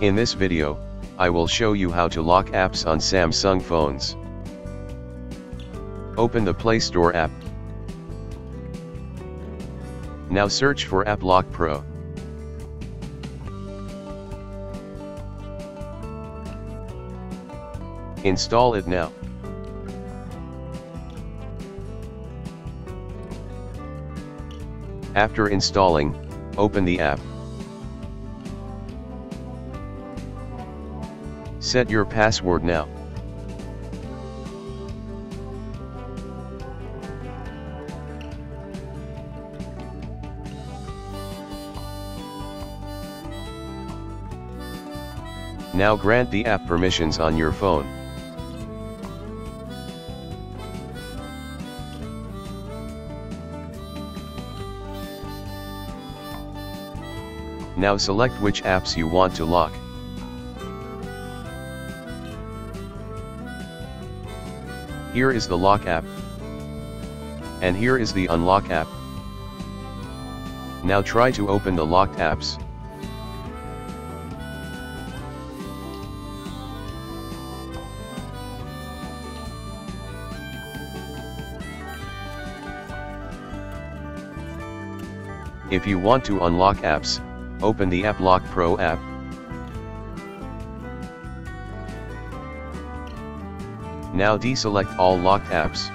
In this video, I will show you how to lock apps on Samsung phones. Open the Play Store app. Now search for App Lock Pro. Install it now. After installing, open the app. Set your password now. Now grant the app permissions on your phone. Now select which apps you want to lock. Here is the lock app. And here is the unlock app. Now try to open the locked apps. If you want to unlock apps, open the App Lock Pro app. Now deselect all locked apps.